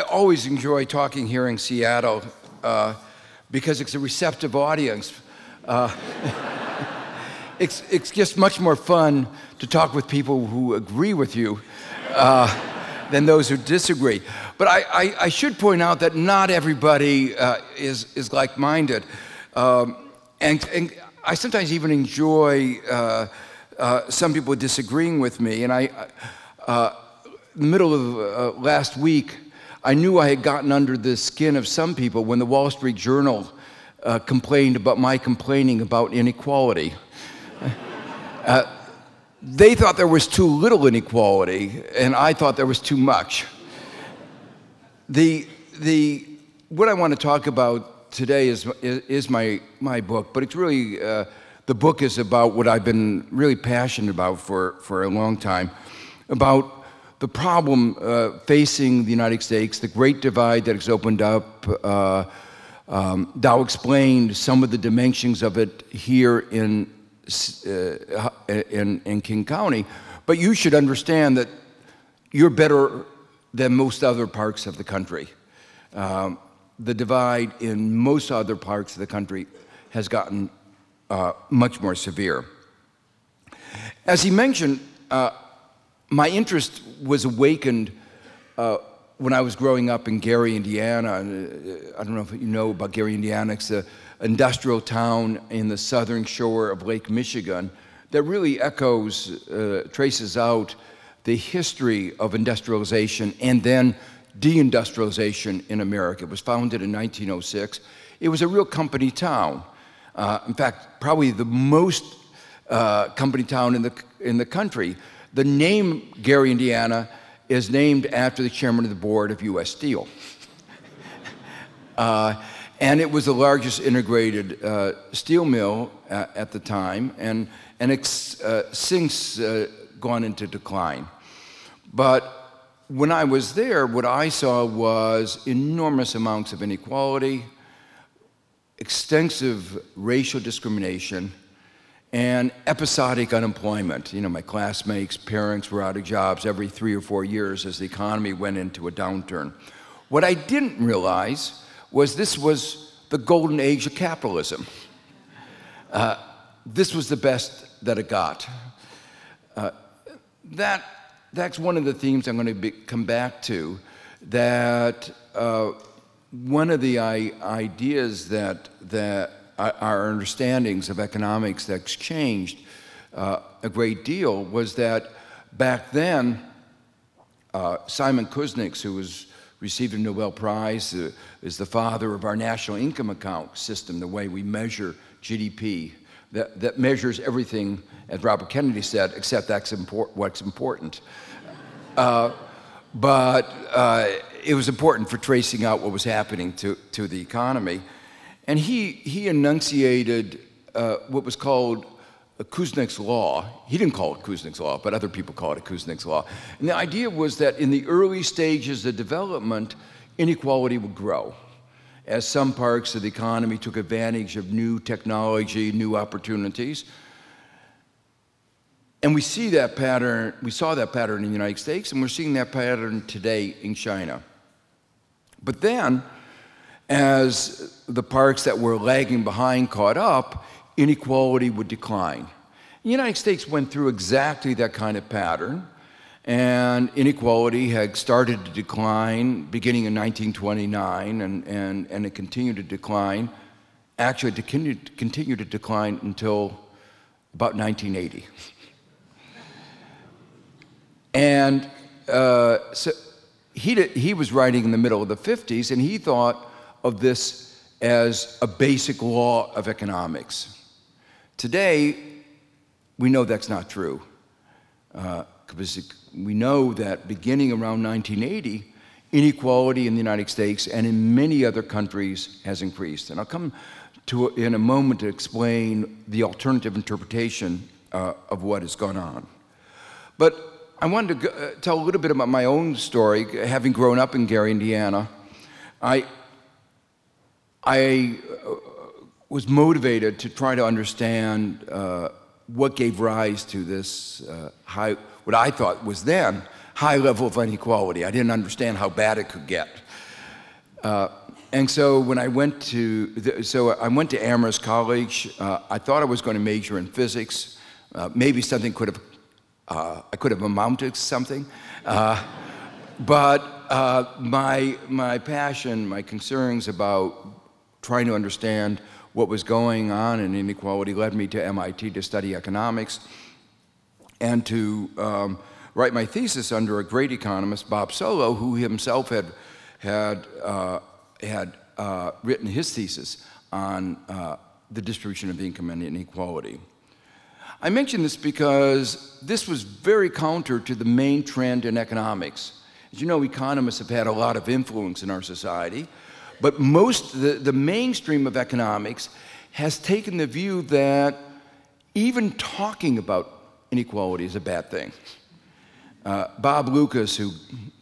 I always enjoy talking here in Seattle uh, because it's a receptive audience. Uh, it's, it's just much more fun to talk with people who agree with you uh, than those who disagree. But I, I, I, should point out that not everybody uh, is, is like minded. Um, and, and, I sometimes even enjoy uh, uh, some people disagreeing with me. And I, middle of last week, I knew I had gotten under the skin of some people when the Wall Street Journal uh, complained about my complaining about inequality. Uh, they thought there was too little inequality, and I thought there was too much. The, the, what I want to talk about today is, is my, my book, but it's really, uh, the book is about what I've been really passionate about for, for a long time about the problem uh, facing the United States, the great divide that has opened up. Uh, um, Dow explained some of the dimensions of it here in, uh, in, in King County, but you should understand that you're better than most other parts of the country. Um, the divide in most other parts of the country has gotten uh, much more severe. As he mentioned, uh, my interest was awakened uh, when I was growing up in Gary, Indiana. Uh, I don't know if you know about Gary, Indiana. It's an industrial town in the southern shore of Lake Michigan that really echoes, uh, traces out the history of industrialization and then deindustrialization in America. It was founded in 1906. It was a real company town. Uh, in fact, probably the most uh, company town in the, in the country. The name Gary, Indiana is named after the chairman of the board of U.S. Steel. uh, and it was the largest integrated uh, steel mill at, at, the time, and, and it's uh, since uh, gone into decline. But when I was there, what I saw was enormous amounts of inequality, extensive racial discrimination, and episodic unemployment. You know, my classmates' parents were out of jobs every three or four years as the economy went into a downturn. What I didn't realize was this was the golden age of capitalism. Uh, this was the best that it got. Uh, that, that's one of the themes I'm going to be, come back to. That uh, one of the ideas that, that our understandings of economics that's changed uh, a great deal was that back then, uh, Simon Kuznets, who was received a Nobel Prize, uh, is the father of our national income account system, the way we measure GDP, that, that measures everything, as Robert Kennedy said, except that's what's important. Uh, but uh, it was important for tracing out what was happening to, to the economy. And he, he enunciated uh, what was called a Kuznets law. He didn't call it Kuznets law, but other people call it a Kuznets law. And the idea was that in the early stages of development, inequality would grow as some parts of the economy took advantage of new technology, new opportunities. And we see that pattern, we saw that pattern in the United States, and we're seeing that pattern today in China. But then, as the parks that were lagging behind caught up, inequality would decline. The United States went through exactly that kind of pattern, and inequality had started to decline beginning in 1929, and, and, and it continued to decline. Actually, it continued, continued to decline until about 1980. and uh, so he, did, he was writing in the middle of the 50s, and he thought of this as a basic law of economics. Today, we know that's not true. Uh, we know that beginning around 1980, inequality in the United States and in many other countries has increased. And I'll come to in a moment to explain the alternative interpretation uh, of what has gone on. But I wanted to go, uh, tell a little bit about my own story. Having grown up in Gary, Indiana, I, I uh, was motivated to try to understand uh, what gave rise to this uh, high, what I thought was then high level of inequality. I didn't understand how bad it could get. Uh, and so when I went to, the, so I went to Amherst College. Uh, I thought I was going to major in physics. Uh, maybe something could have, I could have amounted to something. But my, my passion, my concerns about trying to understand what was going on in inequality led me to MIT to study economics and to um, write my thesis under a great economist, Bob Solow, who himself had, had uh, had uh, written his thesis on uh, the distribution of income and inequality. I mention this because this was very counter to the main trend in economics. As you know, economists have had a lot of influence in our society, but most, the, the mainstream of economics has taken the view that even talking about inequality is a bad thing. Uh, Bob Lucas, who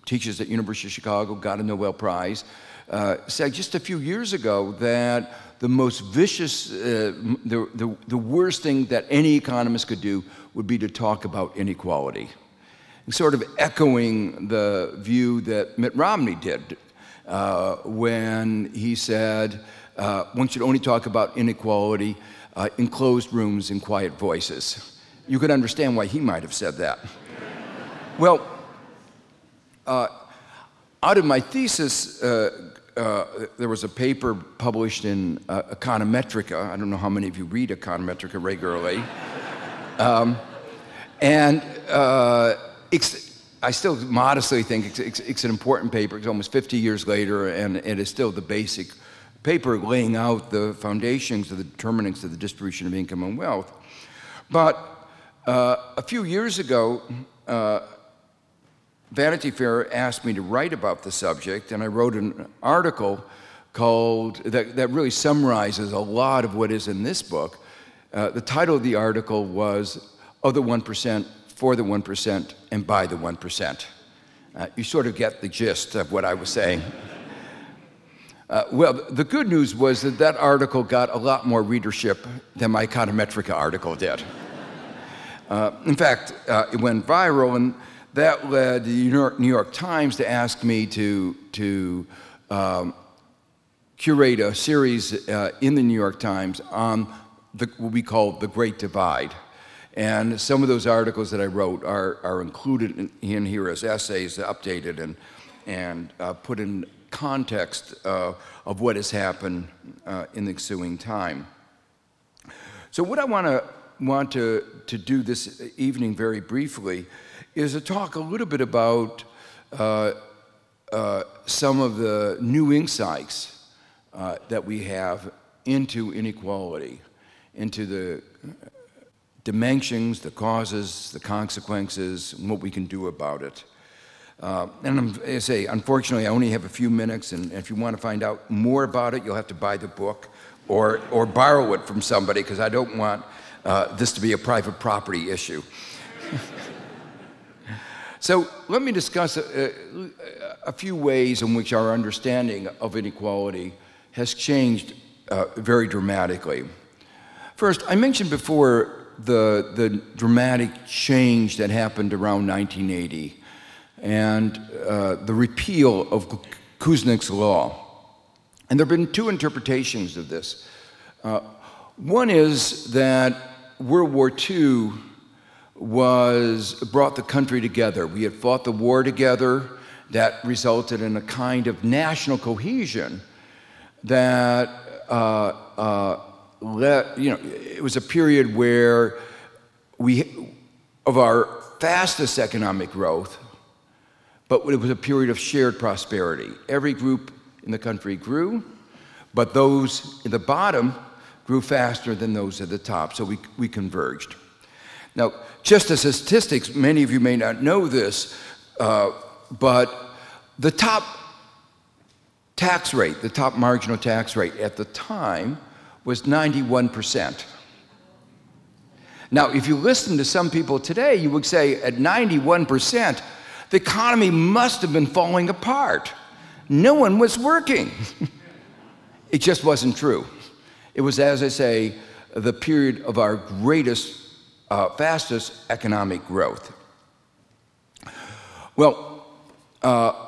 teaches at University of Chicago, got a Nobel Prize, uh, said just a few years ago that the most vicious, uh, the, the, the worst thing that any economist could do would be to talk about inequality. Sort of echoing the view that Mitt Romney did uh, when he said uh, one should only talk about inequality uh, in closed rooms in quiet voices. You could understand why he might have said that. well, uh, out of my thesis, uh, uh, there was a paper published in Econometrica. I don't know how many of you read Econometrica regularly. um, and uh, I still modestly think it's, it's, it's, an important paper. It's almost 50 years later, and it is still the basic paper laying out the foundations of the determinants of the distribution of income and wealth. But uh, a few years ago, uh, Vanity Fair asked me to write about the subject, and I wrote an article called that, that really summarizes a lot of what is in this book. Uh, the title of the article was Of the 1%, For the 1%, and By the 1%. Uh, you sort of get the gist of what I was saying. Uh, well, the good news was that that article got a lot more readership than my Econometrica article did. Uh, in fact, uh, it went viral, and that led the New York, Times to ask me to, to um, curate a series uh, in the New York Times on the, what we call the Great Divide. And some of those articles that I wrote are, are included in, in here as essays, updated and, and uh, put in context uh, of what has happened uh, in the ensuing time. So what I want to want to, to do this evening very briefly is to talk a little bit about uh, uh, some of the new insights uh, that we have into inequality, into the dimensions, the causes, the consequences, and what we can do about it. Uh, and I'm, say, unfortunately, I only have a few minutes, and if you want to find out more about it, you'll have to buy the book or, or borrow it from somebody, because I don't want uh, this to be a private property issue. So let me discuss a, a, few ways in which our understanding of inequality has changed uh, very dramatically. First, I mentioned before the, the dramatic change that happened around 1980 and uh, the repeal of Kuznets's law. And there have been two interpretations of this. Uh, one is that World War II was brought the country together. We had fought the war together that resulted in a kind of national cohesion that uh, you know, it was a period where we, of our fastest economic growth, but it was a period of shared prosperity. Every group in the country grew, but those in the bottom grew faster than those at the top, so we, we converged. Now, just as statistics, many of you may not know this, uh, but the top tax rate, the top marginal tax rate at the time was 91%. Now, if you listen to some people today, you would say at 91%, the economy must have been falling apart. No one was working. it just wasn't true. It was, as I say, the period of our greatest uh, fastest economic growth. Well, uh,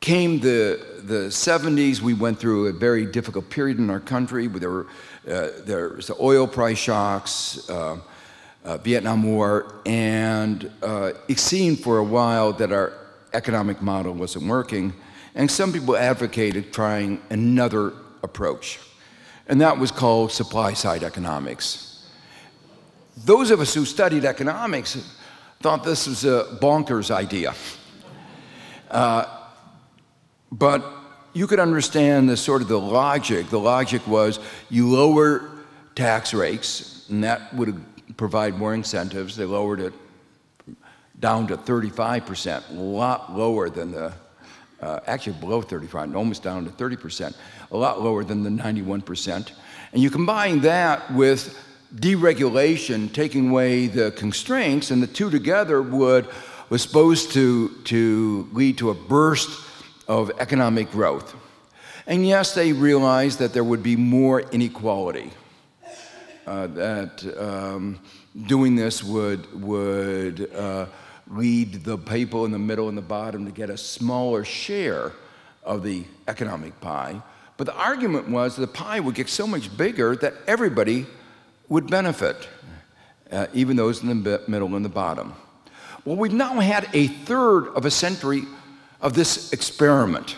came the, the 70s, we went through a very difficult period in our country. There were uh, there was the oil price shocks, uh, uh, Vietnam War, and uh, it seemed for a while that our economic model wasn't working. And some people advocated trying another approach, and that was called supply side economics. Those of us who studied economics thought this was a bonkers idea. Uh, but you could understand the sort of the logic. The logic was you lower tax rates, and that would provide more incentives. They lowered it down to 35%, a lot lower than the, uh, actually below 35, almost down to 30%, a lot lower than the 91%. And you combine that with deregulation, taking away the constraints, and the two together would was supposed to, to lead to a burst of economic growth. And yes, they realized that there would be more inequality, uh, that um, doing this would, would uh, lead the people in the middle and the bottom to get a smaller share of the economic pie. But the argument was the pie would get so much bigger that everybody would benefit, uh, even those in the middle and the bottom. Well, we've now had a third of a century of this experiment.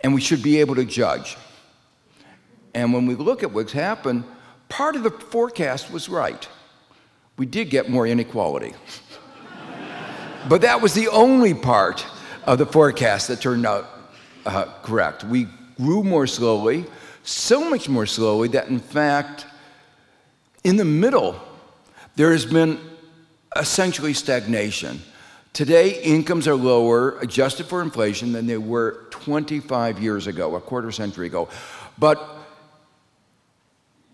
And we should be able to judge. And when we look at what's happened, part of the forecast was right. We did get more inequality. but that was the only part of the forecast that turned out uh, correct. We grew more slowly, so much more slowly that, in fact, in the middle, there has been essentially stagnation. Today, incomes are lower, adjusted for inflation, than they were 25 years ago, a quarter century ago. But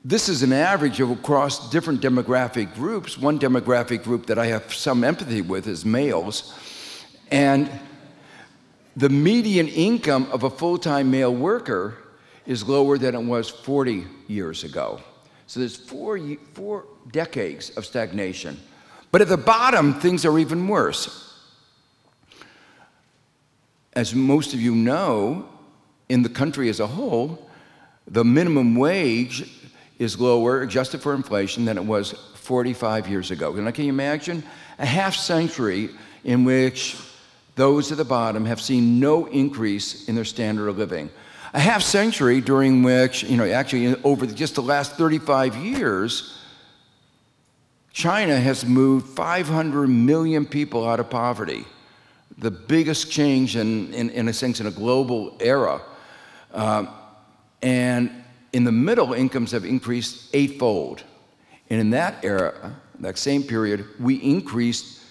this is an average of across different demographic groups. One demographic group that I have some empathy with is males. And the median income of a full time male worker is lower than it was 40 years ago. So there's four, four decades of stagnation. But at the bottom, things are even worse. As most of you know, in the country as a whole, the minimum wage is lower, adjusted for inflation, than it was 45 years ago. And can you imagine a half century in which those at the bottom have seen no increase in their standard of living? A half century during which, you know, actually over just the last 35 years, China has moved 500 million people out of poverty the biggest change in, in, in a sense in a global era. Um, and in the middle, incomes have increased eightfold. And in that era, that same period, we increased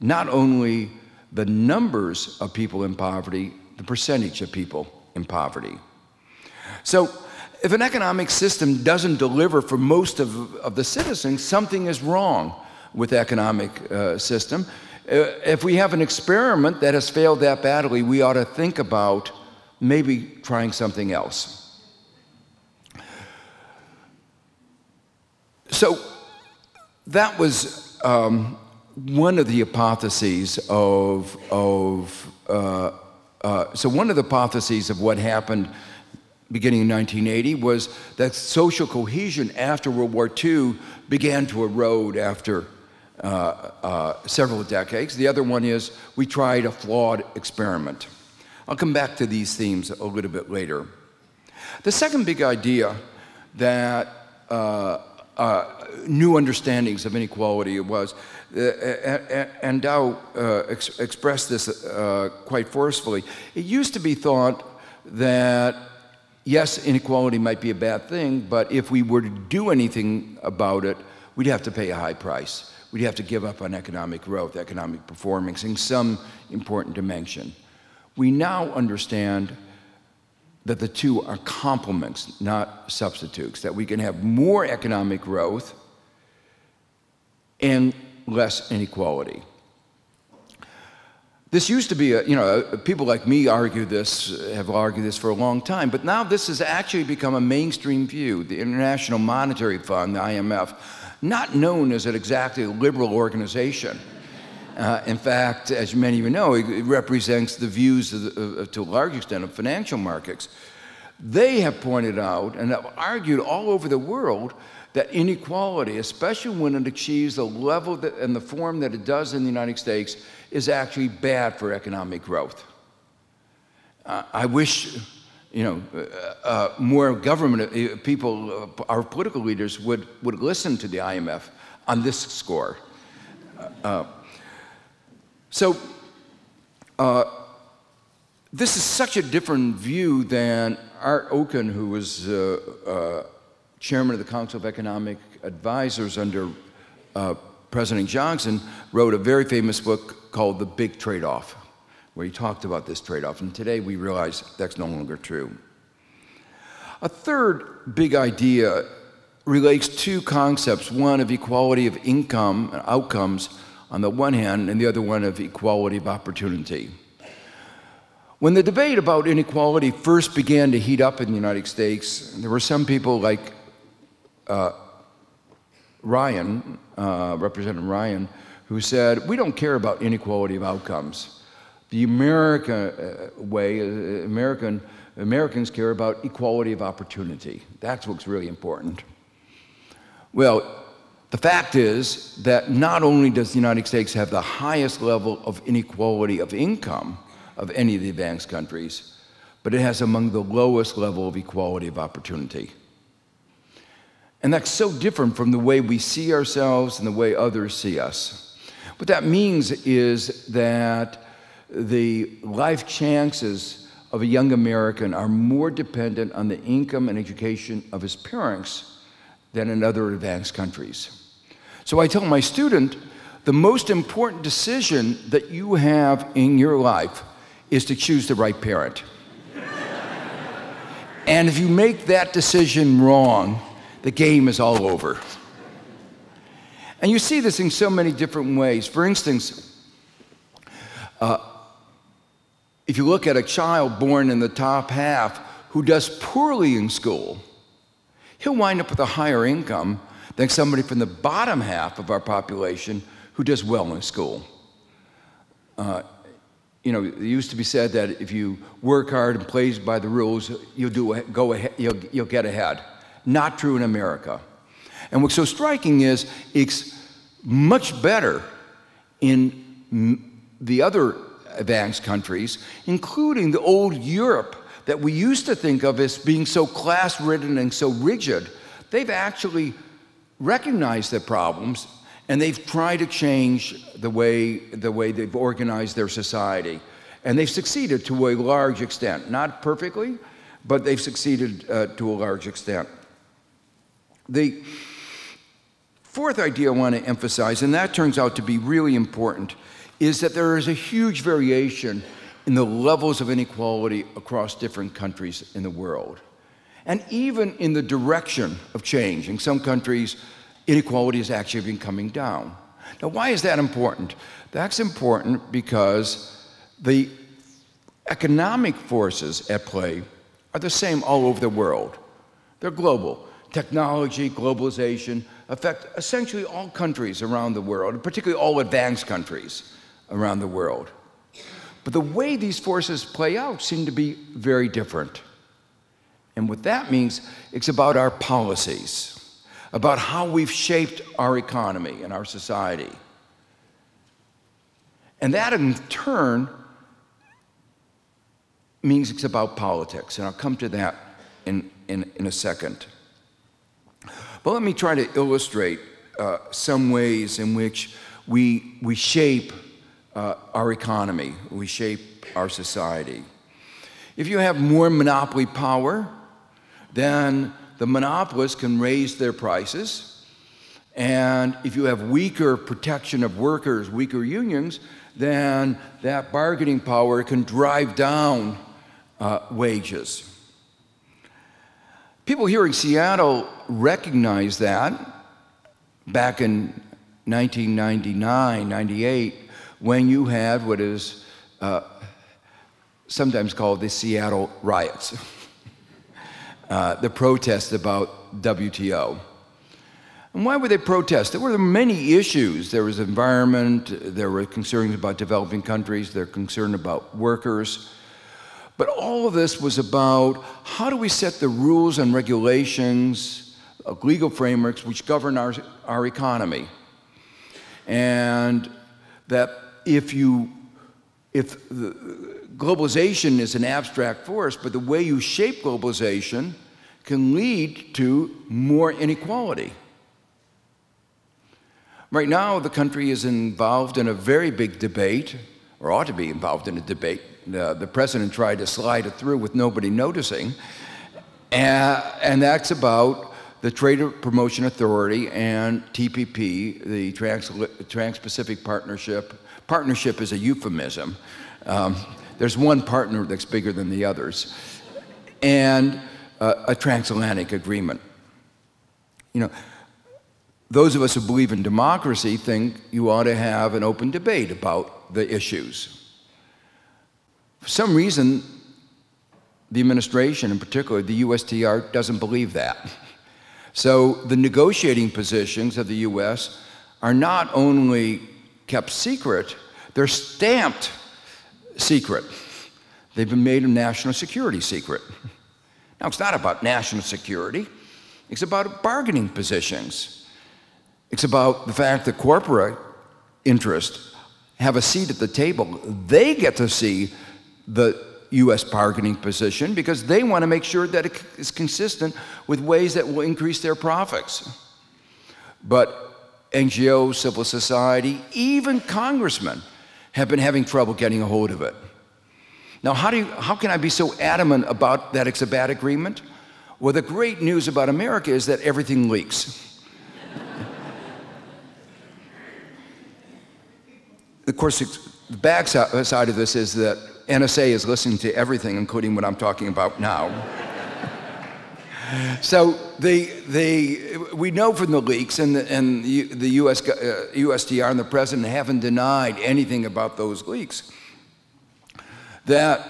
not only the numbers of people in poverty, the percentage of people in poverty. So, if an economic system doesn't deliver for most of, of the citizens, something is wrong with the economic uh, system. Uh, if we have an experiment that has failed that badly, we ought to think about maybe trying something else. So that was um, one of the hypotheses of, of uh, uh, so one of the hypotheses of what happened beginning in 1980 was that social cohesion after World War II began to erode after uh, uh, several decades. The other one is we tried a flawed experiment. I'll come back to these themes a little bit later. The second big idea that uh, uh new understandings of inequality was, uh, and Dow ex- expressed this quite forcefully. It used to be thought that yes, inequality might be a bad thing, but if we were to do anything about it, we'd have to pay a high price we'd have to give up on economic growth, economic performance in some important dimension. We now understand that the two are complements, not substitutes, that we can have more economic growth and less inequality. This used to be, a, you know, people like me argue this, have argued this for a long time, but now this has actually become a mainstream view. The International Monetary Fund, the IMF, not known as an exactly liberal organization. Uh, in fact, as many of you know, it represents the views, the, to a large extent, of financial markets. They have pointed out and have argued all over the world that inequality, especially when it achieves the level that, and the form that it does in the United States, is actually bad for economic growth. Uh, I wish, you know, uh, uh more government uh, people, uh, our political leaders, would, would listen to the IMF on this score. so, this is such a different view than Art Okun, who was chairman of the Council of Economic Advisors under uh, President Johnson, wrote a very famous book called The Big Trade Off, where he talked about this trade off. And today we realize that's no longer true. A third big idea relates to concepts one of equality of income and outcomes on the one hand, and the other one of equality of opportunity. When the debate about inequality first began to heat up in the United States, there were some people like uh, Ryan, uh, Representative Ryan, who said, We don't care about inequality of outcomes. The American uh, way, uh, American, Americans care about equality of opportunity. That's what's really important. Well, the fact is that not only does the United States have the highest level of inequality of income of any of the advanced countries, but it has among the lowest level of equality of opportunity. And that's so different from the way we see ourselves and the way others see us. What that means is that the life chances of a young American are more dependent on the income and education of his parents than in other advanced countries. So I tell my student the most important decision that you have in your life is to choose the right parent. and if you make that decision wrong, the game is all over. And you see this in so many different ways. For instance, uh, if you look at a child born in the top half who does poorly in school, he'll wind up with a higher income than somebody from the bottom half of our population who does well in school. Uh, you know, it used to be said that if you work hard and play by the rules, you'll do go ahead, you'll, you'll get ahead. Not true in America. And what's so striking is it's much better in the other advanced countries, including the old Europe that we used to think of as being so class ridden and so rigid. They've actually recognized their problems and they've tried to change the way, the way they've organized their society. And they've succeeded to a large extent. Not perfectly, but they've succeeded uh, to a large extent. The fourth idea I want to emphasize, and that turns out to be really important, is that there is a huge variation in the levels of inequality across different countries in the world. And even in the direction of change. In some countries, inequality has actually been coming down. Now, why is that important? That's important because the economic forces at play are the same all over the world. They're global technology, globalization affect essentially all countries around the world, particularly all advanced countries around the world. But the way these forces play out seem to be very different. And what that means, it's about our policies, about how we've shaped our economy and our society. And that in turn means it's about politics. And I'll come to that in, in, in a second. But let me try to illustrate uh, some ways in which we, we shape uh, our economy, we shape our society. If you have more monopoly power, then the monopolists can raise their prices. And if you have weaker protection of workers, weaker unions, then that bargaining power can drive down uh, wages. People here in Seattle recognized that back in 1999, 98, when you had what is uh, sometimes called the Seattle riots, uh, the protests about WTO. And why would they protest? There were many issues. There was environment, there were concerns about developing countries, there were concerns about workers. But all of this was about how do we set the rules and regulations, uh, legal frameworks which govern our, our economy. And that if you, if globalization is an abstract force, but the way you shape globalization can lead to more inequality. Right now, the country is involved in a very big debate, or ought to be involved in a debate uh, the president tried to slide it through with nobody noticing. And, and that's about the Trade Promotion Authority and TPP, the Trans, Trans-Pacific Partnership. Partnership is a euphemism. Um, there's one partner that's bigger than the others. And uh, a transatlantic agreement. You know, those of us who believe in democracy think you ought to have an open debate about the issues. For some reason, the administration, in particular the USTR, doesn't believe that. So the negotiating positions of the US are not only kept secret, they're stamped secret. They've been made a national security secret. Now, it's not about national security, it's about bargaining positions. It's about the fact that corporate interests have a seat at the table. They get to see the U.S. bargaining position because they want to make sure that it is consistent with ways that will increase their profits. But NGOs, civil society, even congressmen have been having trouble getting a hold of it. Now, how, do you, how can I be so adamant about that it's a bad agreement? Well, the great news about America is that everything leaks. of course, the bad side of this is that NSA is listening to everything, including what I'm talking about now. So they, they, we know from the leaks, and the, and the US, uh, USTR and the president haven't denied anything about those leaks, that,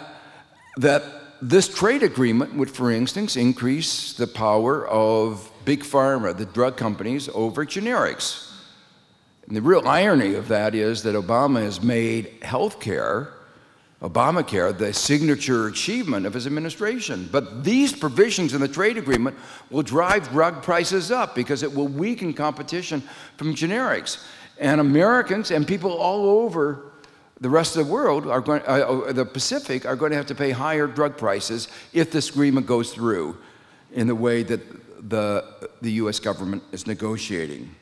that this trade agreement would, for instance, increase the power of big pharma, the drug companies, over generics. And the real irony of that is that Obama has made health care Obamacare the signature achievement of his administration. But these provisions in the trade agreement will drive drug prices up because it will weaken competition from generics. And Americans and people all over the rest of the world are going, uh, uh the Pacific are going to have to pay higher drug prices if this agreement goes through in the way that the, the US government is negotiating.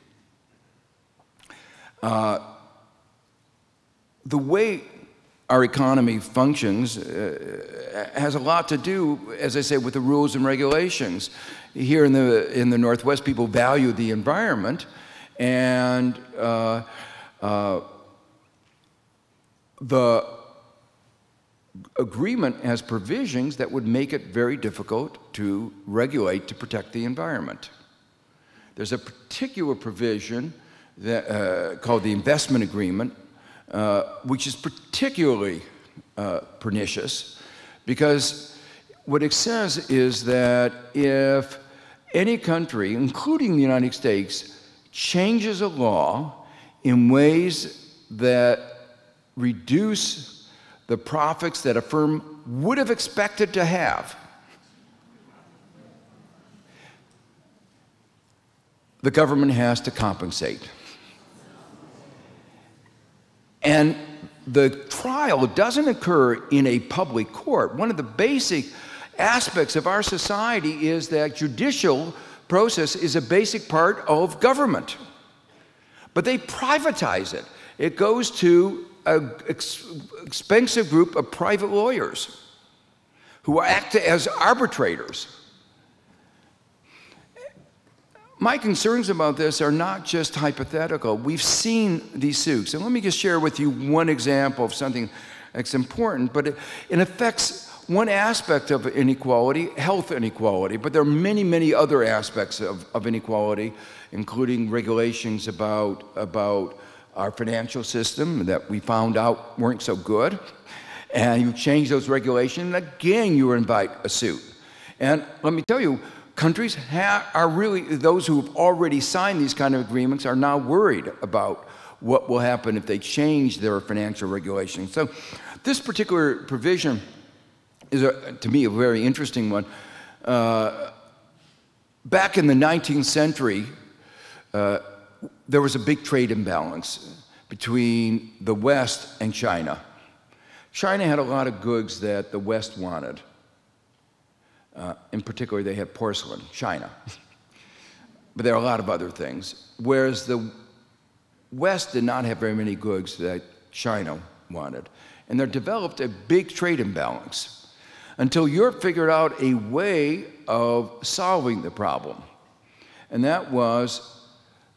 Uh, the way our economy functions uh, has a lot to do, as I say, with the rules and regulations. Here in the, in the Northwest, people value the environment, and uh, uh, the agreement has provisions that would make it very difficult to regulate to protect the environment. There's a particular provision that, uh, called the investment agreement uh, which is particularly uh, pernicious because what it says is that if any country, including the United States, changes a law in ways that reduce the profits that a firm would have expected to have, the government has to compensate. And the trial doesn't occur in a public court. One of the basic aspects of our society is that judicial process is a basic part of government. But they privatize it. It goes to an ex expensive group of private lawyers who act as arbitrators. My concerns about this are not just hypothetical. We've seen these suits. And let me just share with you one example of something that's important, but it, it affects one aspect of inequality, health inequality, but there are many, many other aspects of, of inequality, including regulations about, about our financial system that we found out weren't so good. And you change those regulations, and again, you invite a suit. And let me tell you, countries are really, those who have already signed these kind of agreements are now worried about what will happen if they change their financial regulations. So this particular provision is, a, to me, a very interesting one. Uh, back in the 19th century, uh, there was a big trade imbalance between the West and China. China had a lot of goods that the West wanted. Uh, in particular, they had porcelain, China. but there are a lot of other things. Whereas the West did not have very many goods that China wanted. And there developed a big trade imbalance until Europe figured out a way of solving the problem. And that was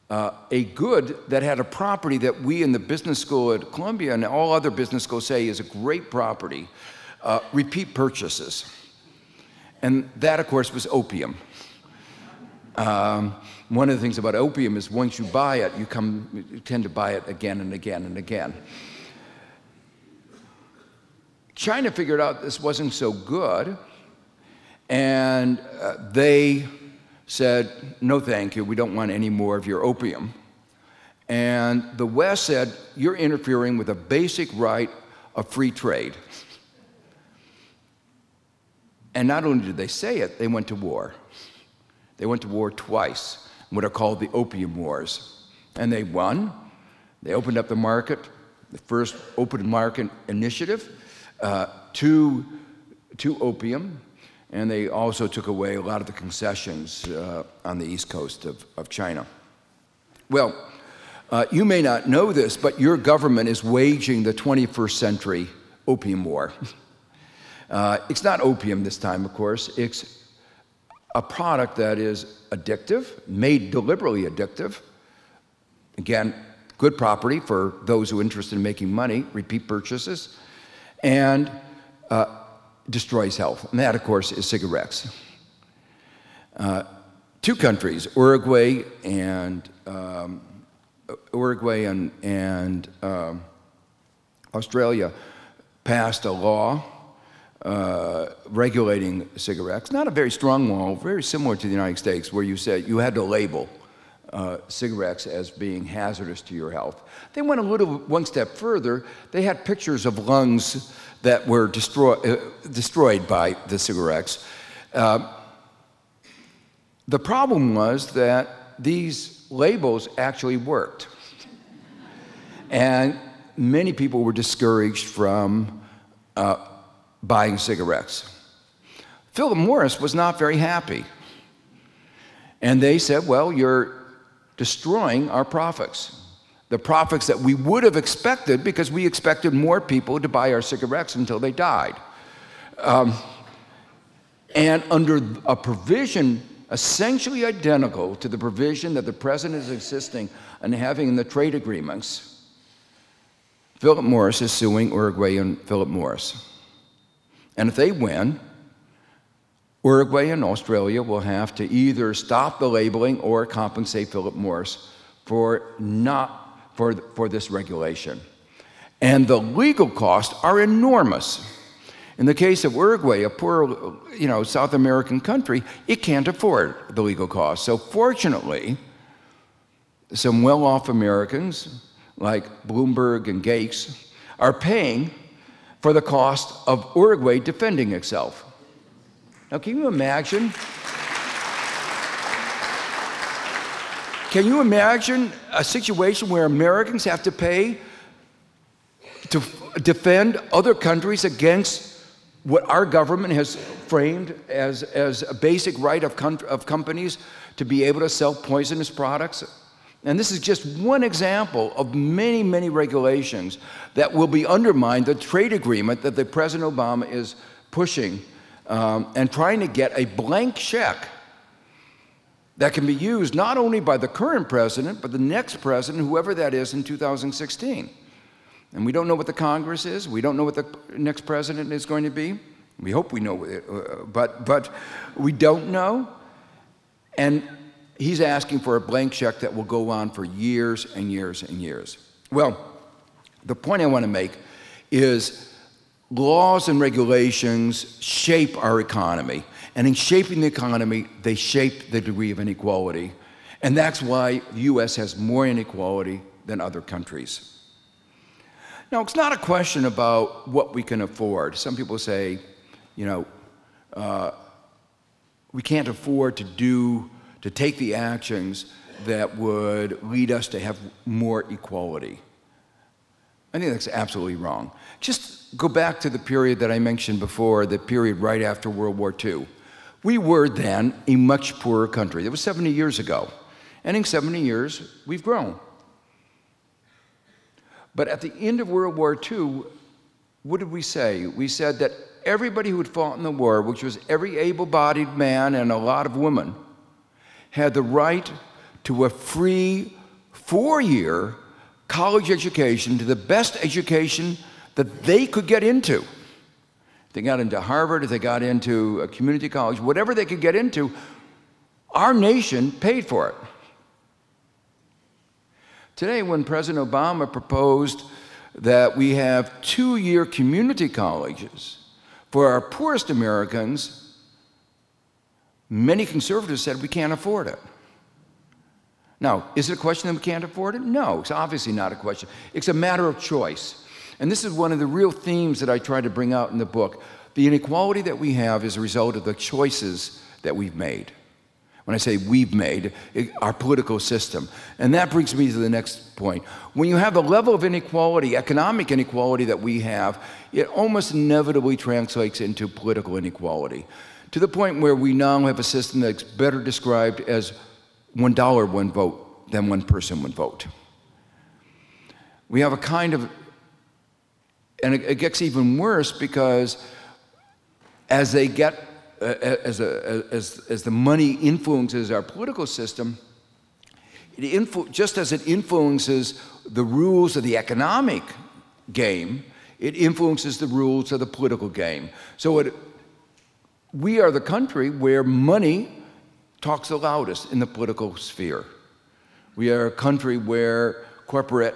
uh, a good that had a property that we in the business school at Columbia and all other business schools say is a great property uh, repeat purchases. And that, of course, was opium. Um, one of the things about opium is once you buy it, you, come, you tend to buy it again and again and again. China figured out this wasn't so good, and uh, they said, No, thank you, we don't want any more of your opium. And the West said, You're interfering with a basic right of free trade. And not only did they say it, they went to war. They went to war twice, what are called the Opium Wars. And they won. They opened up the market, the first open market initiative uh, to, to opium. And they also took away a lot of the concessions uh, on the east coast of, of China. Well, uh, you may not know this, but your government is waging the 21st century opium war. Uh, it's not opium this time, of course. It's a product that is addictive, made deliberately addictive. Again, good property for those who are interested in making money, repeat purchases, and uh, destroys health. And that, of course, is cigarettes. Uh, two countries, Uruguay and um, Uruguay and, and um, Australia, passed a law uh, regulating cigarettes. Not a very strong law, very similar to the United States, where you said you had to label uh, cigarettes as being hazardous to your health. They went a little one step further. They had pictures of lungs that were destroy, uh, destroyed by the cigarettes. Uh, the problem was that these labels actually worked. and many people were discouraged from uh, buying cigarettes. Philip Morris was not very happy. And they said, Well, you're destroying our profits the profits that we would have expected because we expected more people to buy our cigarettes until they died. Um, and under a provision essentially identical to the provision that the president is insisting on having in the trade agreements, Philip Morris is suing Uruguay and Philip Morris. And if they win, Uruguay and Australia will have to either stop the labeling or compensate Philip Morris for not for, for this regulation. And the legal costs are enormous. In the case of Uruguay, a poor, you know, South American country, it can't afford the legal costs. So fortunately, some well-off Americans like Bloomberg and Gates are paying for the cost of Uruguay defending itself. Now, can you imagine Can you imagine a situation where Americans have to pay to defend other countries against what our government has framed as, as a basic right of, of companies to be able to sell poisonous products? And this is just one example of many, many regulations that will be undermined the trade agreement that the President Obama is pushing um, and trying to get a blank check that can be used not only by the current president, but the next president, whoever that is in 2016. And we don't know what the Congress is. We don't know what the next president is going to be. We hope we know, uh, but, but we don't know. And he's asking for a blank check that will go on for years and years and years. Well, the point I want to make is laws and regulations shape our economy. And in shaping the economy, they shape the degree of inequality. And that's why the US has more inequality than other countries. Now, it's not a question about what we can afford. Some people say, you know, uh, we can't afford to do, to take the actions that would lead us to have more equality. I think that's absolutely wrong. Just go back to the period that I mentioned before, the period right after World War II. We were then a much poorer country. That was 70 years ago. And in 70 years, we've grown. But at the end of World War II, what did we say? We said that everybody who had fought in the war, which was every able bodied man and a lot of women, had the right to a free four year college education, to the best education that they could get into. They got into Harvard, if they got into a community college, whatever they could get into, our nation paid for it. Today, when President Obama proposed that we have two year community colleges for our poorest Americans, many conservatives said we can't afford it. Now, is it a question that we can't afford it? No, it's obviously not a question. It's a matter of choice. And this is one of the real themes that I try to bring out in the book. The inequality that we have is a result of the choices that we've made. When I say we've made, it, our political system. And that brings me to the next point. When you have the level of inequality, economic inequality that we have, it almost inevitably translates into political inequality. To the point where we now have a system that's better described as one dollar, one vote than one person, one vote. We have a kind of, and it, gets even worse because as they get uh, as, a, as, as the money influences our political system, just as it influences the rules of the economic game, it influences the rules of the political game. So it, we are the country where money talks the loudest in the political sphere. We are a country where corporate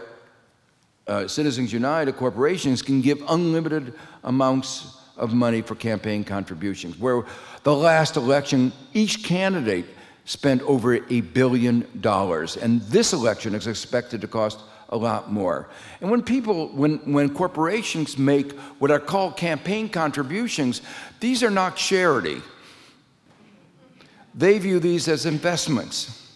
uh, Citizens United corporations can give unlimited amounts of money for campaign contributions. Where the last election, each candidate spent over a billion dollars. And this election is expected to cost a lot more. And when people, when, when corporations make what are called campaign contributions, these are not charity. They view these as investments.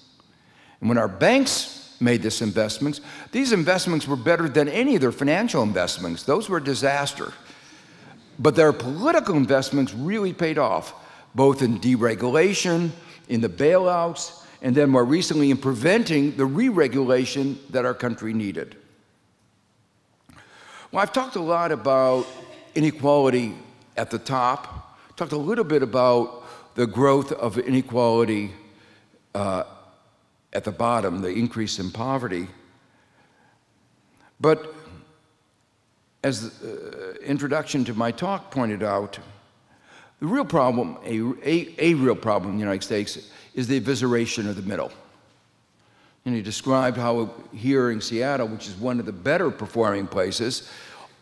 And when our banks made these investments, these investments were better than any of their financial investments. Those were a disaster. But their political investments really paid off, both in deregulation, in the bailouts, and then more recently in preventing the re regulation that our country needed. Well, I've talked a lot about inequality at the top, talked a little bit about the growth of inequality uh, at the bottom, the increase in poverty. But as the uh, introduction to my talk pointed out, the real problem, a, a, a real problem in the United States, is the evisceration of the middle. And he described how here in Seattle, which is one of the better performing places,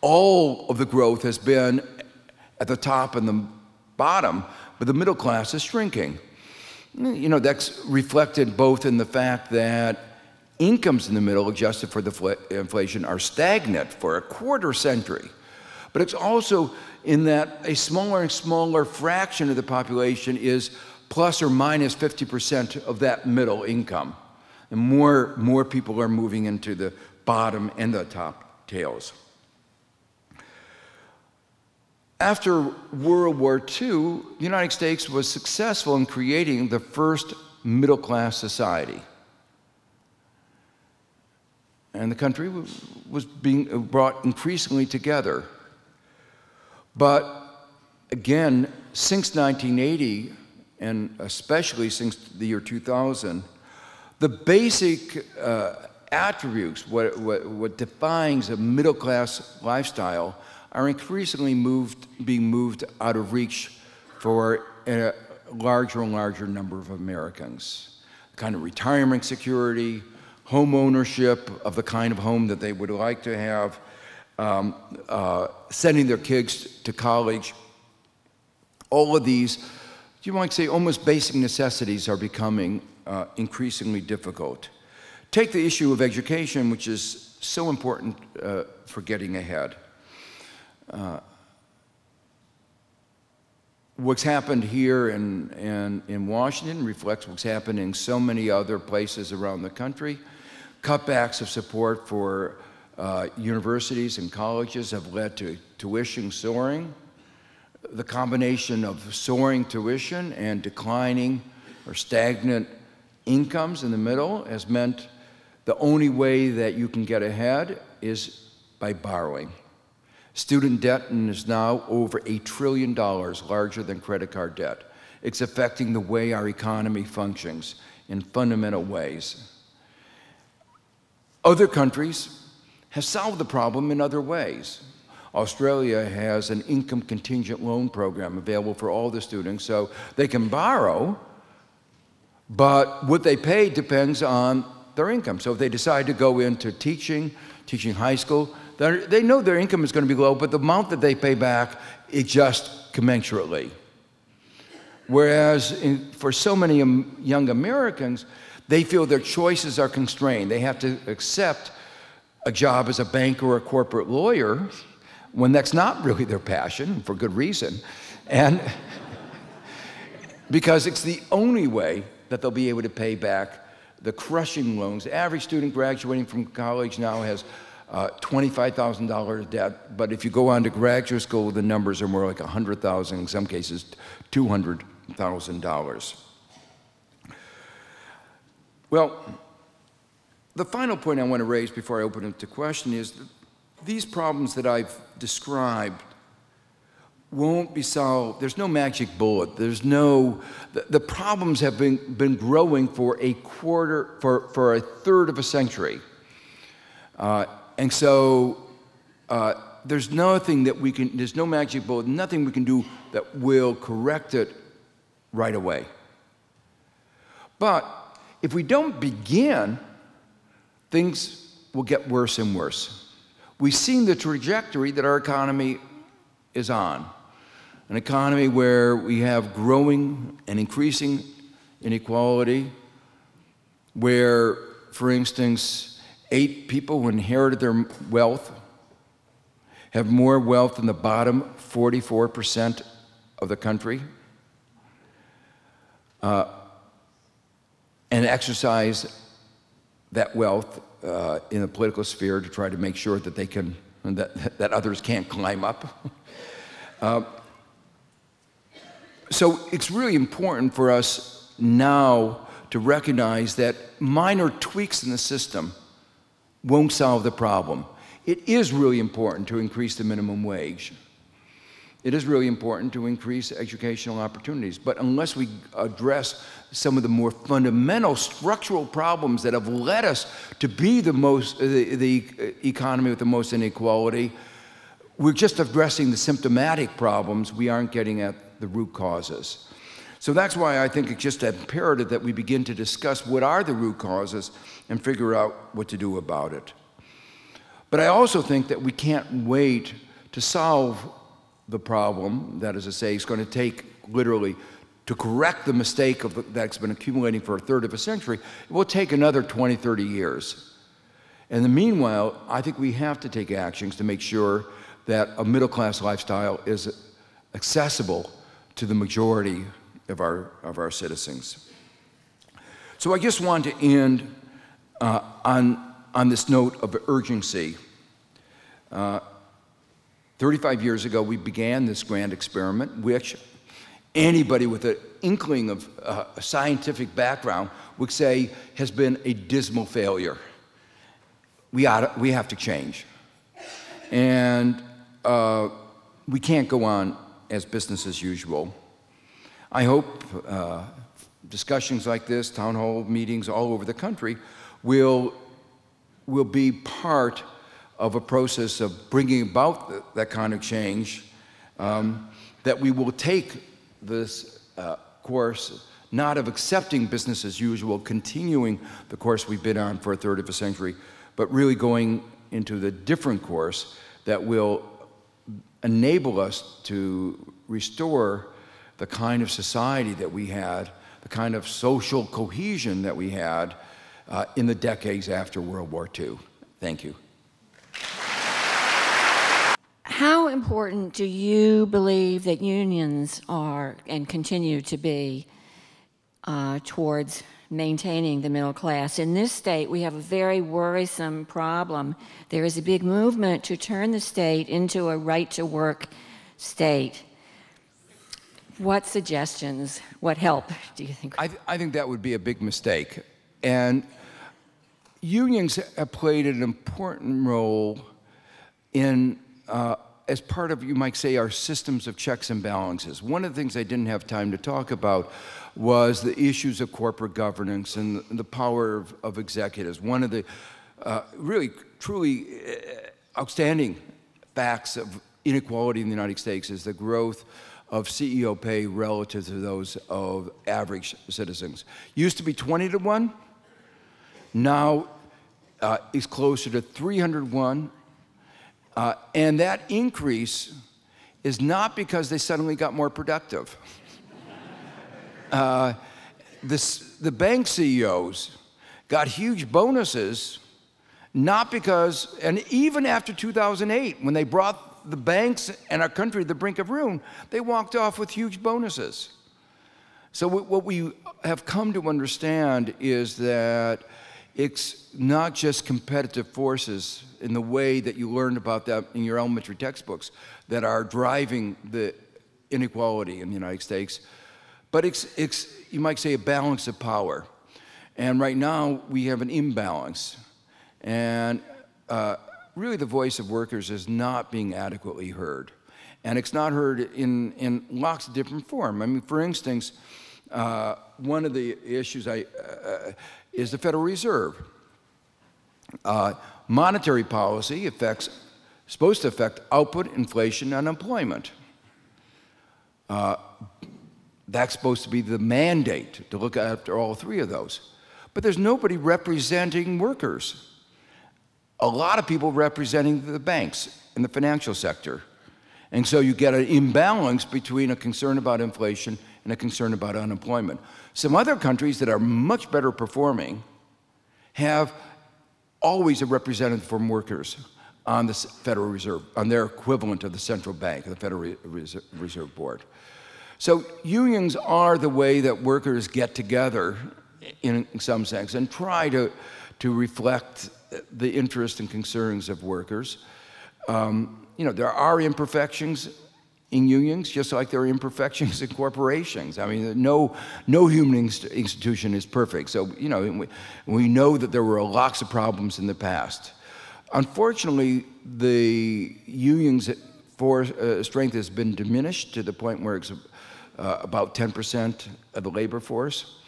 all of the growth has been at the top and the bottom, but the middle class is shrinking. You know, that's reflected both in the fact that Incomes in the middle, adjusted for the inflation, are stagnant for a quarter century. But it's also in that a smaller and smaller fraction of the population is plus or minus 50% of that middle income. And more, more people are moving into the bottom and the top tails. After World War II, the United States was successful in creating the first middle class society and the country was being uh, brought increasingly together. But again, since 1980, and especially since the year 2000, the basic uh, attributes, what, what, what, defines a middle class lifestyle, are increasingly moved, being moved out of reach for a larger and larger number of Americans. Kind of retirement security, home ownership of the kind of home that they would like to have, um, uh, sending their kids to college. All of these, do you might say, almost basic necessities are becoming uh, increasingly difficult. Take the issue of education, which is so important uh, for getting ahead. Uh, what's happened here in, in, in Washington reflects what's happening in so many other places around the country. Cutbacks of support for uh, universities and colleges have led to tuition soaring. The combination of soaring tuition and declining or stagnant incomes in the middle has meant the only way that you can get ahead is by borrowing. Student debt is now over a trillion dollars larger than credit card debt. It's affecting the way our economy functions in fundamental ways. Other countries have solved the problem in other ways. Australia has an income contingent loan program available for all the students, so they can borrow, but what they pay depends on their income. So if they decide to go into teaching, teaching high school, they know their income is going to be low, but the amount that they pay back is just commensurately. Whereas in, for so many young Americans, they feel their choices are constrained. They have to accept a job as a banker or a corporate lawyer when that's not really their passion, for good reason. And because it's the only way that they'll be able to pay back the crushing loans. The average student graduating from college now has uh, $25,000 debt, but if you go on to graduate school, the numbers are more like 100,000, in some cases $200,000. Well, the final point I want to raise before I open it to question is these problems that I've described won't be solved. There's no magic bullet. There's no, the, the problems have been, been growing for a quarter, for, for a third of a century. Uh, and so uh, there's nothing that we can, there's no magic bullet, nothing we can do that will correct it right away. But if we don't begin, things will get worse and worse. We've seen the trajectory that our economy is on an economy where we have growing and increasing inequality, where, for instance, eight people who inherited their wealth have more wealth than the bottom 44% of the country uh, and exercise that wealth uh, in the political sphere to try to make sure that they can that, that others can't climb up uh, so it's really important for us now to recognize that minor tweaks in the system won't solve the problem. It is really important to increase the minimum wage. It is really important to increase educational opportunities. But unless we address some of the more fundamental structural problems that have led us to be the most uh, the, the uh, economy with the most inequality, we're just addressing the symptomatic problems. We aren't getting at the root causes. So that's why I think it's just imperative that we begin to discuss what are the root causes and figure out what to do about it. But I also think that we can't wait to solve the problem that, as I say, is going to take literally to correct the mistake that's been accumulating for a third of a century. It will take another 20, 30 years. In the meanwhile, I think we have to take actions to make sure that a middle class lifestyle is accessible to the majority of our, of our citizens. So I just want to end uh, on, on this note of urgency. Uh, 35 years ago, we began this grand experiment, which anybody with an inkling of uh, a scientific background would say has been a dismal failure. We, ought we have to change. And uh, we can't go on as business as usual. I hope uh, discussions like this, town hall meetings all over the country, will, will be part of a process of bringing about that kind of change, um, that we will take this uh, course not of accepting business as usual, continuing the course we've been on for a third of a century, but really going into the different course that will enable us to restore the kind of society that we had, the kind of social cohesion that we had uh, in the decades after World War II. Thank you. How important do you believe that unions are and continue to be uh, towards maintaining the middle class? In this state, we have a very worrisome problem. There is a big movement to turn the state into a right to work state. What suggestions, what help do you think? I, th I think that would be a big mistake. And unions have played an important role in, uh, as part of, you might say, our systems of checks and balances. One of the things I didn't have time to talk about was the issues of corporate governance and the power of, of executives. One of the uh, really, truly uh, outstanding facts of inequality in the United States is the growth of CEO pay relative to those of average citizens. Used to be 20 to 1, now uh, is closer to 301. Uh, and that increase is not because they suddenly got more productive. uh, this, the bank CEOs got huge bonuses, not because, and even after 2008, when they brought the banks and our country to the brink of ruin, they walked off with huge bonuses. So, what we have come to understand is that it's not just competitive forces in the way that you learned about that in your elementary textbooks that are driving the inequality in the United States, but it's, it's, you might say, a balance of power. And right now, we have an imbalance. And uh, really, the voice of workers is not being adequately heard. And it's not heard in, in lots of different forms. I mean, for instance, uh, one of the issues I, uh, is the Federal Reserve. Uh, monetary policy affects, supposed to affect output, inflation, and employment. Uh, that's supposed to be the mandate to look after all three of those. But there's nobody representing workers. A lot of people representing the banks and the financial sector. And so you get an imbalance between a concern about inflation and a concern about unemployment. Some other countries that are much better performing have always a representative from workers on the Federal Reserve, on their equivalent of the central bank, the Federal Reserve Board. So unions are the way that workers get together in some sense and try to, to reflect the interests and concerns of workers. Um, you know, there are imperfections in unions, just like there are imperfections in corporations. I mean, no, no human institution is perfect. So, you know, we, we know that there were lots of problems in the past. Unfortunately, the union's for, uh, strength has been diminished to the point where it's uh, about 10% of the labor force.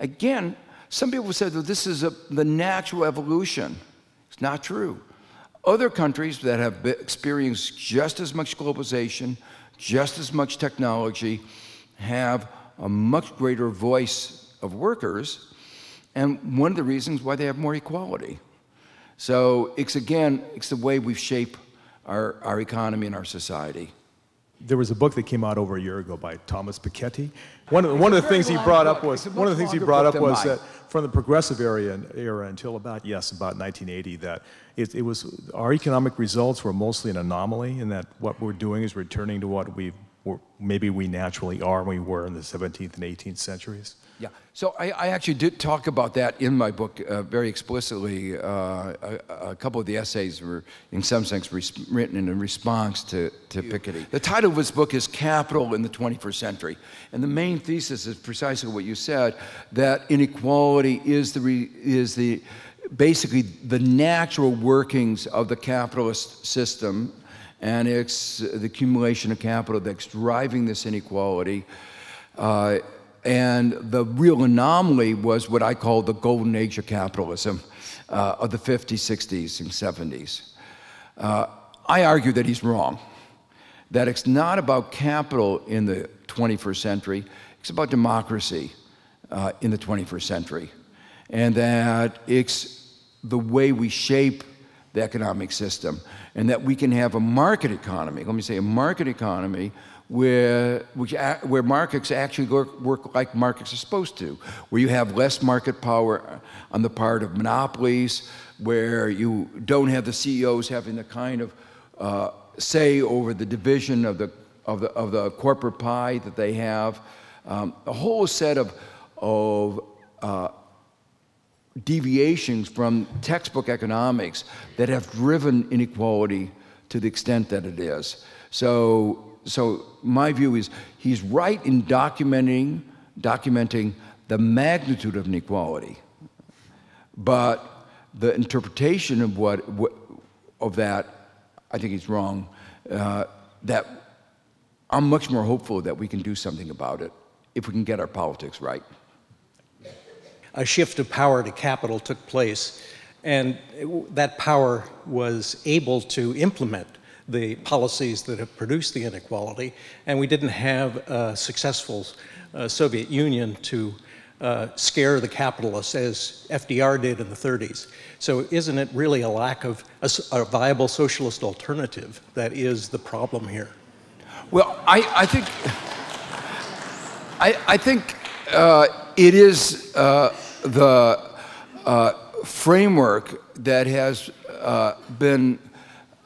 Again, some people said that this is a, the natural evolution. It's not true. Other countries that have experienced just as much globalization, just as much technology, have a much greater voice of workers, and one of the reasons why they have more equality. So it's again, it's the way we shape our, our economy and our society. There was a book that came out over a year ago by Thomas Piketty. One of, one of the things he brought up was one of the things he brought up was that from the progressive era, era until about yes about 1980 that it, it, was our economic results were mostly an anomaly and that what we're doing is returning to what we maybe we naturally are we were in the 17th and 18th centuries. Yeah, so I, I, actually did talk about that in my book uh, very explicitly. Uh, a, a, couple of the essays were, in some sense, written in response to, to Piketty. The title of his book is Capital in the 21st Century. And the main thesis is precisely what you said that inequality is the, is the basically the natural workings of the capitalist system, and it's the accumulation of capital that's driving this inequality. Uh, and the real anomaly was what I call the golden age of capitalism uh, of the 50s, 60s, and 70s. Uh, I argue that he's wrong, that it's not about capital in the 21st century, it's about democracy uh, in the 21st century. And that it's the way we shape the economic system, and that we can have a market economy. Let me say a market economy where, which, where markets actually work, work, like markets are supposed to, where you have less market power on the part of monopolies, where you don't have the CEOs having the kind of uh, say over the division of the, of, the, of the corporate pie that they have. Um, a whole set of, of uh, deviations from textbook economics that have driven inequality to the extent that it is. So, so my view is he's right in documenting, documenting the magnitude of inequality, but the interpretation of what, what of that, I think he's wrong. Uh, that I'm much more hopeful that we can do something about it if we can get our politics right a shift of power to capital took place, and that power was able to implement the policies that have produced the inequality, and we didn't have a successful uh, Soviet Union to uh, scare the capitalists as FDR did in the 30s. So isn't it really a lack of a, a viable socialist alternative that is the problem here? Well, I, I think, I, I think uh, it is uh, the uh, framework that has uh, been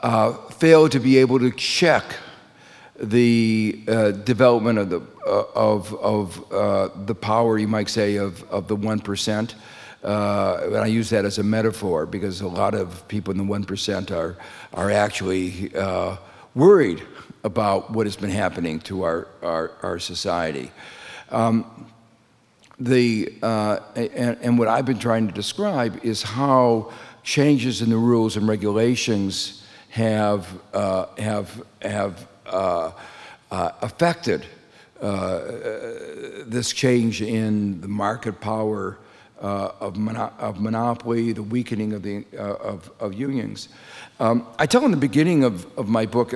uh, failed to be able to check the uh, development of the uh, of of uh, the power, you might say, of of the one percent. and I use that as a metaphor because a lot of people in the one percent are are actually worried about what has been happening to our our, our society. Um, the, uh, and, and, what I've been trying to describe is how changes in the rules and regulations have, uh, have, have uh, uh affected uh, this change in the market power uh, of, mono of, monopoly, the weakening of, the, of, of, unions. Um, I tell in the beginning of, of my book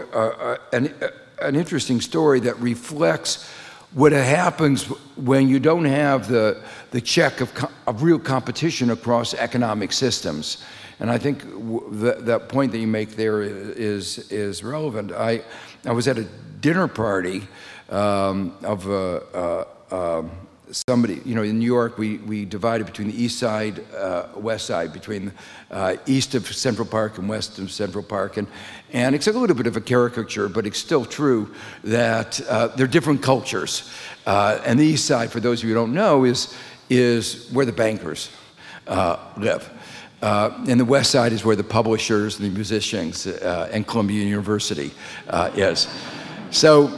an, an interesting story that reflects what happens when you don't have the, the check of, of real competition across economic systems. And I think that, that point that you make there is, is relevant. I, I was at a dinner party um, of a, uh, um, somebody, you know, in New York, we, we divided between the east side, uh, west side, between uh, east of Central Park and west of Central Park. And, and it's a little bit of a caricature, but it's still true that uh, they're different cultures. Uh, and the east side, for those of you who don't know, is, is where the bankers uh, live. Uh, and the west side is where the publishers and the musicians and Columbia University is. So,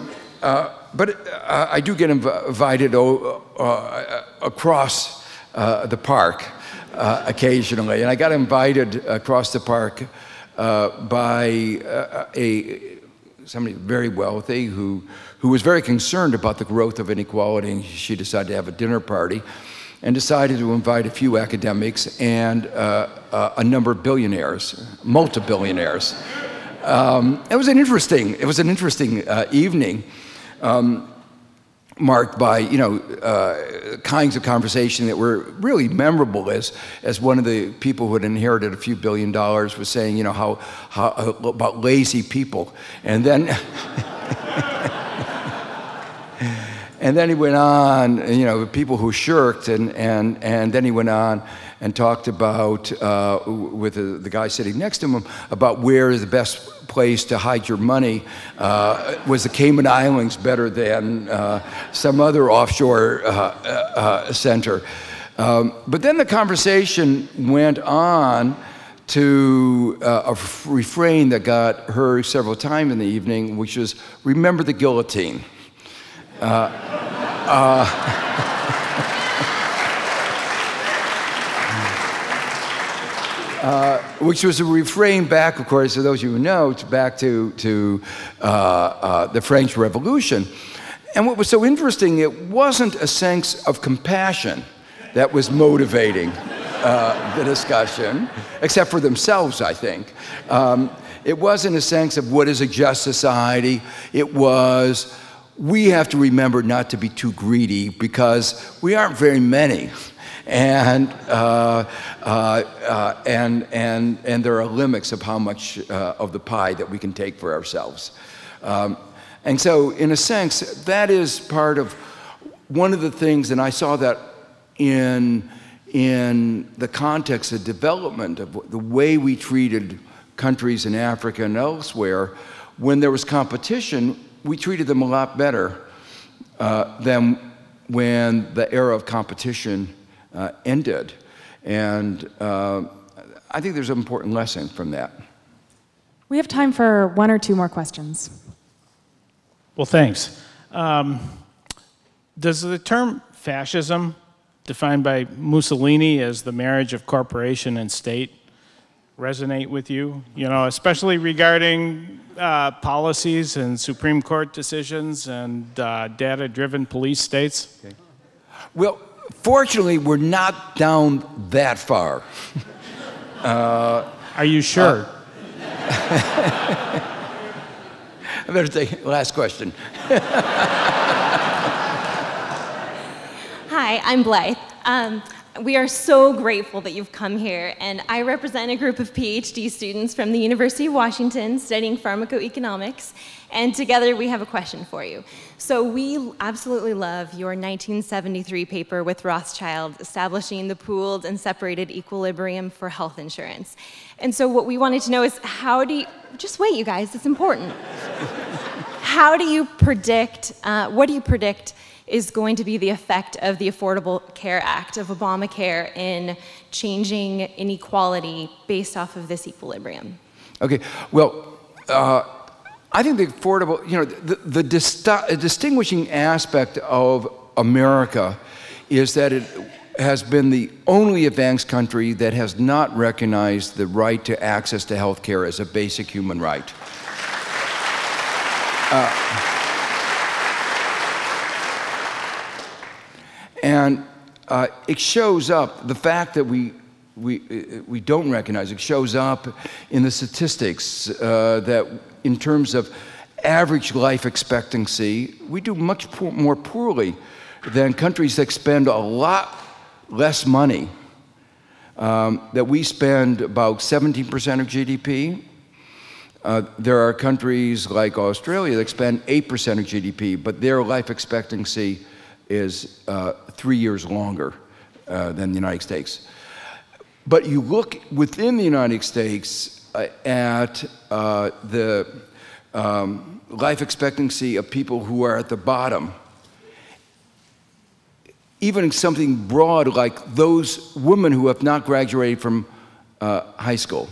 but uh, I do get inv invited uh, across uh, the park uh, occasionally, and I got invited across the park uh, by uh, a somebody very wealthy who who was very concerned about the growth of inequality, and she decided to have a dinner party. And decided to invite a few academics and a number of billionaires, multi-billionaires. Um, it was an interesting. It was an interesting evening um, marked by you know uh, kinds of conversation that were really memorable as as one of the people who had inherited a few billion dollars was saying you know how, how about lazy people. And then and then he went on you know people who shirked and and and then he went on and talked about uh, with the, the, guy sitting next to him about where is the best place to hide your money. Uh, was the Cayman Islands better than uh, some other offshore uh, uh, center? Um, but then the conversation went on to uh, a refrain that got heard several times in the evening, which was remember the guillotine. Uh, Uh, which was a refrain back, of course, for those of you who know, back to, to uh, uh, the French Revolution. And what was so interesting, it wasn't a sense of compassion that was motivating uh, the discussion, except for themselves, I think. Um, it wasn't a sense of what is a just society. It was, we have to remember not to be too greedy because we aren't very many. and, uh, uh, uh, and, and, and there are limits of how much uh, of the pie that we can take for ourselves. Um, and so, in a sense, that is part of one of the things, and I saw that in, in the context of development of the way we treated countries in Africa and elsewhere. When there was competition, we treated them a lot better uh, than when the era of competition uh, ended. And uh, I think there's an important lesson from that. We have time for one or two more questions. Well, thanks. Um, does the term fascism, defined by Mussolini as the marriage of corporation and state, resonate with you? You know, especially regarding uh, policies and Supreme Court decisions and uh, data driven police states? Okay. Well, fortunately, we're not down that far. uh, Are you sure? I better take last question. Hi, I'm Blythe. Um, we are so grateful that you've come here, and I represent a group of PhD students from the University of Washington studying pharmacoeconomics, and together we have a question for you. So we absolutely love your 1973 paper with Rothschild establishing the pooled and separated equilibrium for health insurance. And so what we wanted to know is how do you, just wait you guys, it's important. how do you predict, uh, what do you predict is going to be the effect of the Affordable Care Act, of Obamacare, in changing inequality based off of this equilibrium? Okay, well, uh, I think the affordable, you know, the, the distinguishing aspect of America is that it has been the only advanced country that has not recognized the right to access to health care as a basic human right. Uh, And uh, it shows up, the fact that we, we, we don't recognize it shows up in the statistics uh, that in terms of average life expectancy, we do much poor, more poorly than countries that spend a lot less money. Um, that we spend about 17% of GDP. Uh, there are countries like Australia that spend 8% of GDP, but their life expectancy is uh, three years longer uh, than the United States. But you look within the United States uh, at uh, the um, life expectancy of people who are at the bottom. Even something broad like those women who have not graduated from uh, high school.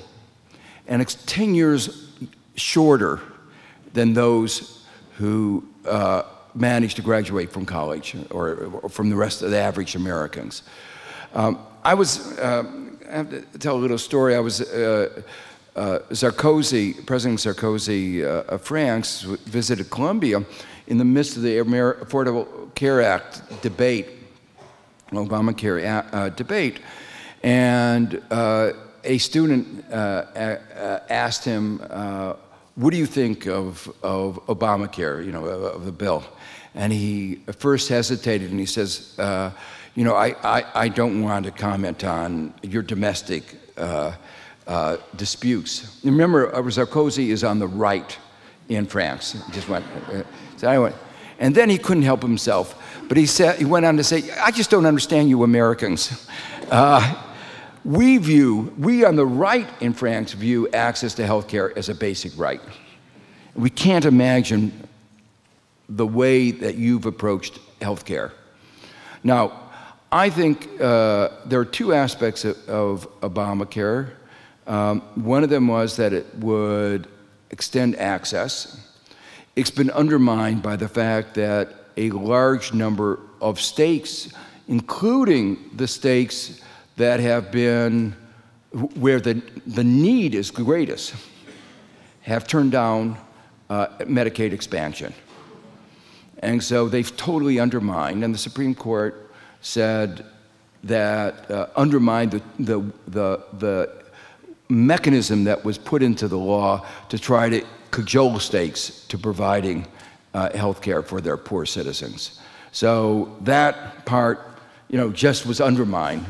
And it's 10 years shorter than those who uh, managed to graduate from college or, or from the rest of the average Americans. Um, I was, uh, I have to tell a little story. I was, uh, uh, Sarkozy, President Sarkozy uh, of France, visited Columbia in the midst of the Affordable Care Act debate, Obamacare uh, debate, and uh, a student asked him, what do you think of, of Obamacare, you know, of the bill? And he first hesitated and he says, uh, you know, I, I, I, don't want to comment on your domestic uh, uh, disputes. Remember, uh, Sarkozy is on the right in France. He just went, uh, so I went, and then he couldn't help himself. But he, said, he went on to say, I just don't understand you Americans. Uh, we view, we on the right in France view access to health care as a basic right. We can't imagine the way that you've approached health care. Now, I think uh, there are two aspects of, of Obamacare. Um, one of them was that it would extend access. It's been undermined by the fact that a large number of states, including the states that have been where the, the need is greatest, have turned down uh, Medicaid expansion. And so they've totally undermined, and the Supreme Court said that uh, undermined the, the, the, the mechanism that was put into the law to try to cajole states to providing uh, health care for their poor citizens. So that part you know, just was undermined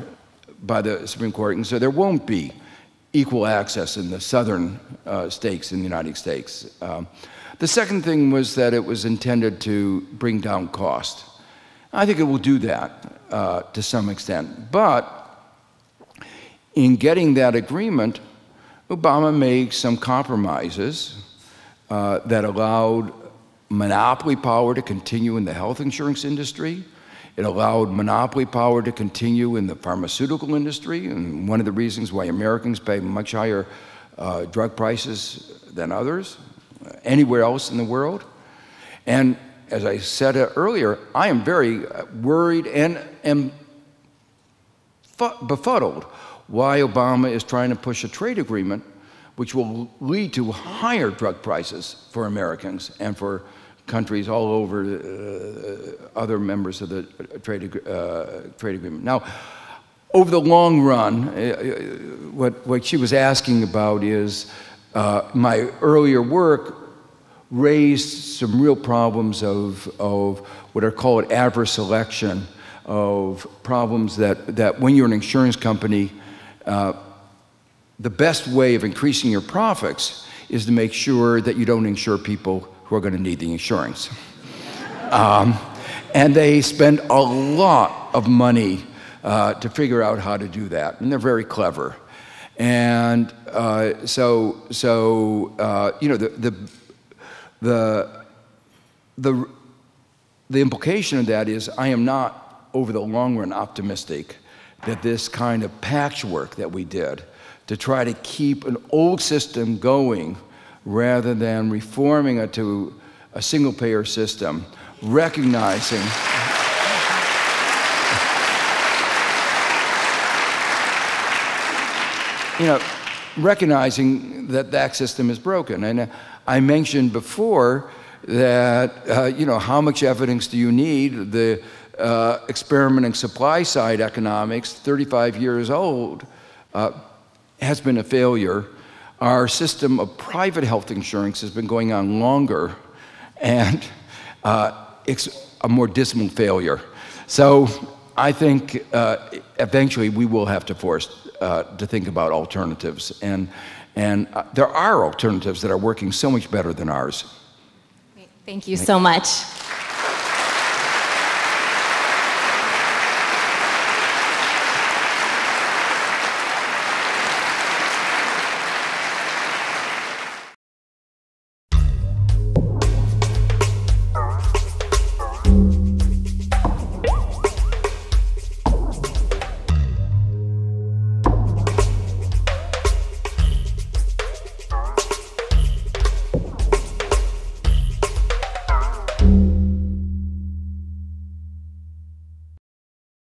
by the Supreme Court, and so there won't be equal access in the southern uh, states in the United States. Um, the second thing was that it was intended to bring down cost. I think it will do that uh, to some extent, but in getting that agreement, Obama made some compromises uh, that allowed monopoly power to continue in the health insurance industry. It allowed monopoly power to continue in the pharmaceutical industry, and one of the reasons why Americans pay much higher uh, drug prices than others, anywhere else in the world. And as I said earlier, I am very uh, worried and am befuddled why Obama is trying to push a trade agreement which will lead to higher drug prices for Americans and for countries all over uh, other members of the trade, uh, trade agreement. Now, over the long run, uh, uh, what, what she was asking about is uh, my earlier work raised some real problems of, of what are called adverse selection, of problems that, that when you're an insurance company, uh, the best way of increasing your profits is to make sure that you don't insure people who are going to need the insurance. Um, and they spend a lot of money uh, to figure out how to do that, and they're very clever. And uh, so, so uh, you know, the, the, the, the, the implication of that is I am not, over the long run, optimistic that this kind of patchwork that we did to try to keep an old system going rather than reforming it to a single payer system, recognizing. You know, recognizing that that system is broken. And uh, I mentioned before that, uh, you know, how much evidence do you need? The uh, experimenting supply side economics, 35 years old, uh, has been a failure. Our system of private health insurance has been going on longer, and uh, it's a more dismal failure. So I think uh, eventually we will have to force uh, to think about alternatives, and and uh, there are alternatives that are working so much better than ours. Thank you so much.